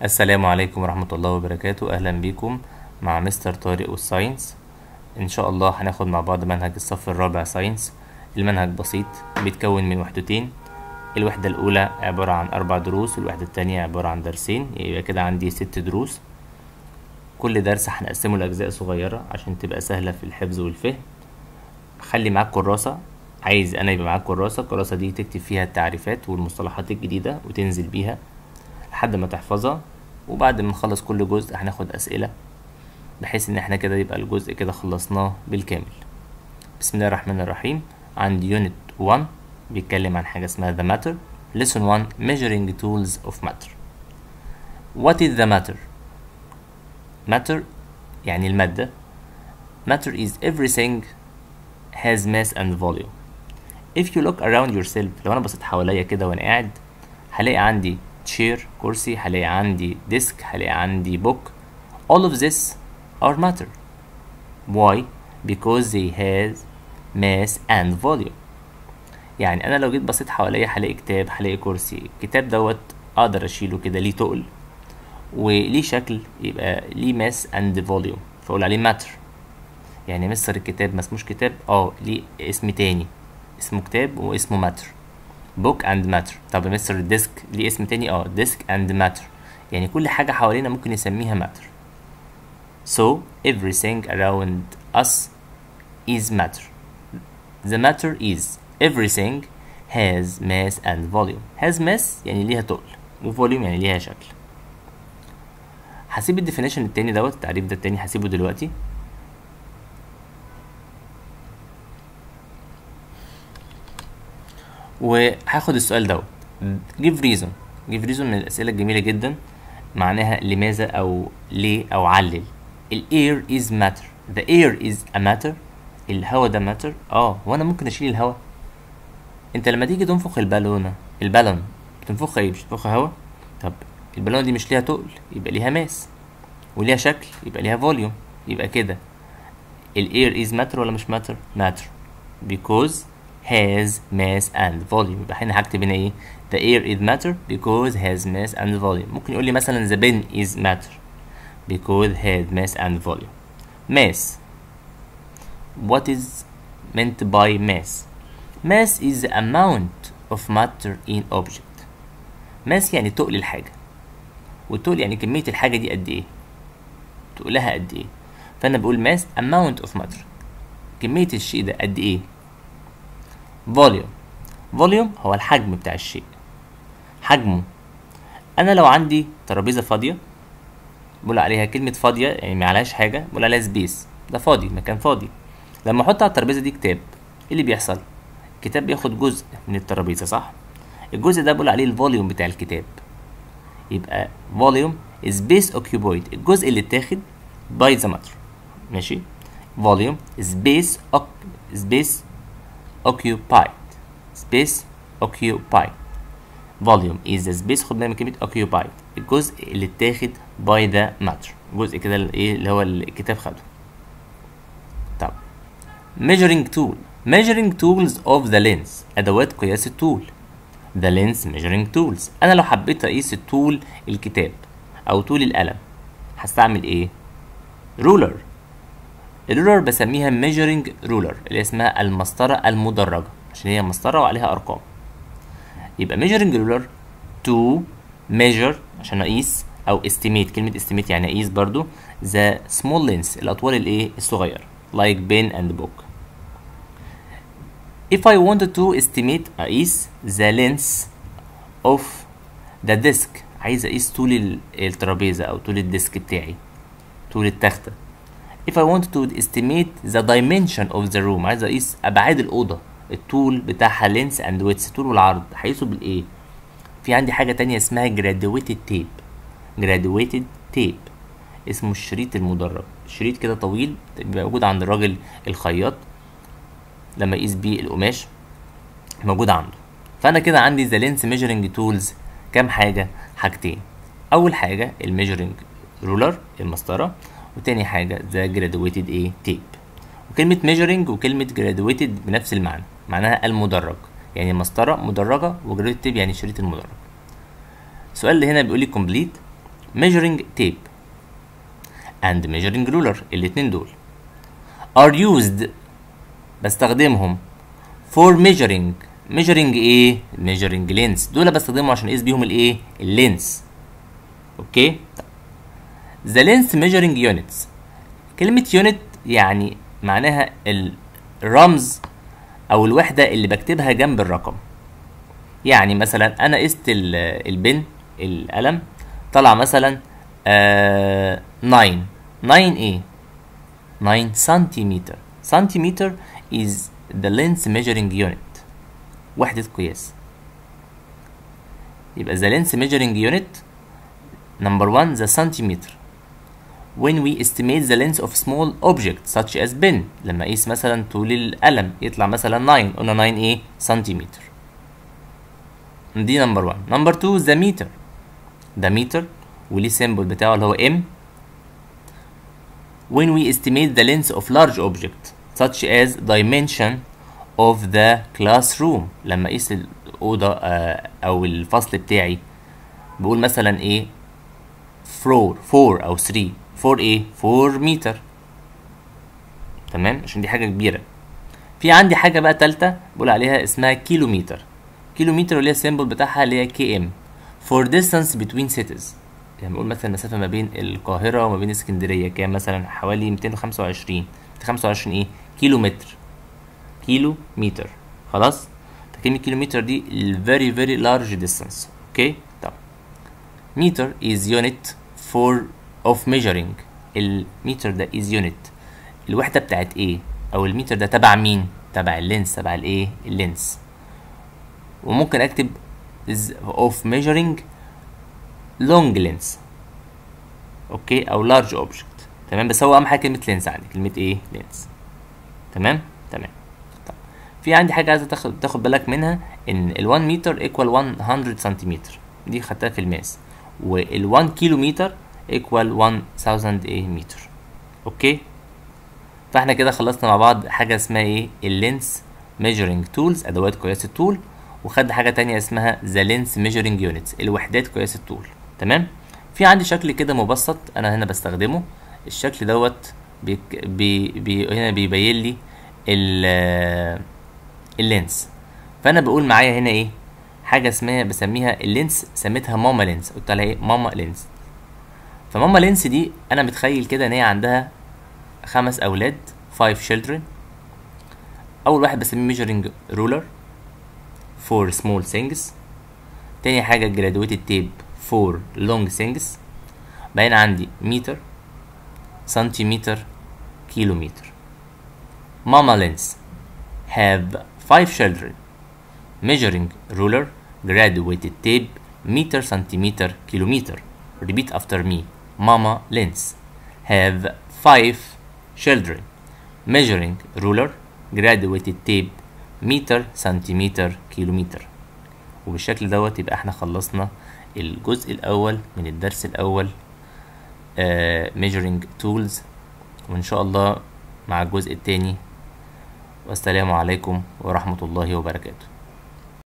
السلام عليكم ورحمة الله وبركاته. أهلا بكم مع مستر طارق وال science. إن شاء الله هناخد مع بعض منهج الصف الرابع science. المنهج بسيط بيتكون من وحدتين. الوحدة الأولى عبارة عن أربع دروس والوحدة التانية عبارة عن درسين. يبقى كده عندي ست دروس. كل درس هنقسمه لأجزاء صغيرة عشان تبقى سهلة في الحفظ والفهم. خلي معاك كراسة. عايز أنا يبقى معاك كراسة؟ الكراسة دي تكتب فيها التعريفات والمصطلحات الجديدة وتنزل بيها. لحد ما تحفظها وبعد ما نخلص كل جزء هناخد أسئلة بحيث إن إحنا كده يبقى الجزء كده خلصناه بالكامل. بسم الله الرحمن الرحيم. عندي يونت 1 بيتكلم عن حاجة اسمها the matter. Lesson 1 measuring tools of matter. What is the matter? Matter يعني المادة. Matter is everything has mass and volume. If you look around yourself لو أنا بصيت حواليا كده وأنا قاعد هلاقي عندي chair كرسي هلاقي عندي desk هلاقي عندي book. All of this are matter. Why? Because they has mass and volume. يعني أنا لو جيت بصيت حواليا هلاقي كتاب هلاقي كرسي. الكتاب دوت أقدر أشيله كده ليه تقل؟ وليه شكل؟ يبقى ليه mass and volume فأقول عليه matter يعني مستر الكتاب ما اسموش كتاب آه ليه اسم تاني. اسمه كتاب واسمه matter book and matter طب مستر ال desk ليه اسم تاني؟ آه desk and matter يعني كل حاجة حوالينا ممكن نسميها matter so everything around us is matter. The matter is everything has mass and volume. Has mass يعني ليها تقل و volume يعني ليها شكل. هسيب ال definition التاني دوت التعريف ده التاني هسيبه دلوقتي. وهاخد السؤال دوت. give reason. give reason من الأسئلة الجميلة جدا معناها لماذا أو ليه أو علل. ال air is matter. the air is a matter. الهوا ده matter. آه وأنا ممكن أشيل الهوا. أنت لما تيجي تنفخ البالونة البالون بتنفخها إيه؟ مش بتنفخها هوا؟ طب البالونة دي مش ليها تقل يبقى ليها mass وليها شكل يبقى ليها volume يبقى كده. ال air is matter ولا مش matter matter. because has mass and volume يبقى هنا هكتب هنا ايه the air is matter because has mass and volume ممكن يقول لي مثلا the pen is matter because has mass and volume mass what is meant by mass mass is the amount of matter in object mass يعني تقل الحاجة والتقل يعني كمية الحاجة دي قد ايه تقلها قد ايه فانا بقول mass amount of matter كمية الشيء ده قد ايه volume. Volume هو الحجم بتاع الشيء. حجمه. أنا لو عندي ترابيزة فاضية بقول عليها كلمة فاضية يعني ما عليهاش حاجة بقول عليها سبيس. ده فاضي مكان فاضي. لما أحط على الترابيزة دي كتاب. إيه اللي بيحصل؟ الكتاب بياخد جزء من الترابيزة صح؟ الجزء ده بقول عليه ال volume بتاع الكتاب. يبقى volume space occupied الجزء اللي اتاخد by the matter ماشي؟ volume space space occupied space occupied volume is the space خد بالك من كلمة occupied الجزء اللي اتاخد by the matter جزء كده إيه اللي هو الكتاب خده طب measuring tool measuring tools of the lens أدوات قياس الطول the lens measuring tools أنا لو حبيت أقيس الطول الكتاب أو طول القلم هستعمل إيه؟ ruler الرولر بسميها measuring ruler اللي اسمها المسطرة المدرجة عشان هي مسطرة وعليها أرقام. يبقى measuring ruler to measure عشان أقيس أو estimate كلمة estimate يعني أقيس برضو the small lengths الأطوال الإيه؟ الصغيرة like pen and book. If I wanted to estimate أقيس the length of the desk عايز أقيس طول الترابيزة أو طول الديسك بتاعي طول التختة. If I want to estimate the dimension of the room عايز أقيس أبعاد الأوضة الطول بتاعها length and width طول والعرض هقيسه بالإيه؟ في عندي حاجة تانية اسمها graduated tape. Graduated tape. اسمه الشريط المدرج. شريط كده طويل بيبقى موجود عند الراجل الخياط لما يقيس بيه القماش موجود عنده. فأنا كده عندي the length measuring tools. كام حاجة؟ حاجتين. أول حاجة ال measuring ruler المسطرة. وتاني حاجة the graduated إيه tape وكلمة measuring وكلمة graduated بنفس المعنى معناها المدرج. يعني مسطرة مدرجة و graduated tape يعني شريط المدرج. السؤال اللي هنا بيقول لي complete measuring tape and measuring ruler الاتنين دول. are used بستخدمهم. for measuring measuring إيه measuring length. دول بستخدمهم عشان أقيس بيهم الايه ال length okay the lens measuring units. كلمة unit يعني معناها الرمز أو الوحدة اللي بكتبها جنب الرقم. يعني مثلا أنا قست البن القلم طلع مثلا آه 9 9 إيه؟ 9 سنتيمتر سنتيمتر is the lens measuring unit. وحدة قياس. يبقى the lens measuring unit number one the centimeter. When we estimate the length of small object such as pen لما اقيس مثلا طول القلم يطلع مثلا 9 قلنا 9 إيه سنتيمتر دي نمبر 1 نمبر 2 the meter the meter وليه سيمبل بتاعه اللي هو m when we estimate the length of large object such as dimension of the classroom لما اقيس الاوضه آه أو الفصل بتاعي بقول مثلا إيه 4 4 أو 3 4 إيه؟ 4 متر تمام؟ عشان دي حاجة كبيرة. في عندي حاجة بقى تالتة بقول عليها اسمها كيلومتر كيلومتر اللي هي ال symbol بتاعها اللي هي KM. For distance between cities. يعني بقول مثلا المسافه ما بين القاهرة وما بين اسكندرية. كام مثلا؟ حوالي 225 225 إيه كيلو متر كيلو متر خلاص؟ فكلمة كيلو متر دي very very large distance. okay؟ طب. متر is unit for of measuring. المتر ده is unit. الوحدة بتاعت إيه أو المتر ده تبع مين؟ تبع ال length تبع الايه ال length وممكن أكتب is of measuring long length. okay؟ أو large object. تمام؟ بس هو أهم حاجة كلمة length عندي. كلمة إيه length تمام؟ تمام. طب في عندي حاجة عايزة تاخد تاخد بالك منها إن ال 1 متر equal 100 سنتيمتر دي خدتها في ال math. وال 1 كيلو متر equal 1000 إيه متر okay فاحنا كده خلصنا مع بعض حاجة اسمها إيه؟ ال length measuring tools أدوات قياس الطول. وخدنا حاجة تانية اسمها the length measuring units الوحدات قياس الطول. تمام؟ في عندي شكل كده مبسط أنا هنا بستخدمه. الشكل دوت بي بي هنا بيبين لي ال length فأنا بقول معايا هنا إيه؟ حاجة اسمها بسميها ال length سميتها ماما length قلت لها إيه؟ ماما length فماما length دي أنا متخيل كده ان هي عندها خمس أولاد 5 children اول واحد بسميه measuring ruler for small things تاني حاجة graduated tape for long things بعدين عندي متر سنتيمتر كيلومتر ماما لينس have five children measuring ruler graduated tape meter centimeter kilometer repeat after me mama lens have five children. Measuring ruler graduated tape متر سنتيمتر كيلومتر وبالشكل دوت يبقى إحنا خلصنا الجزء الأول من الدرس الأول uh, measuring tools. وإن شاء الله مع الجزء الثاني والسلام عليكم ورحمة الله وبركاته.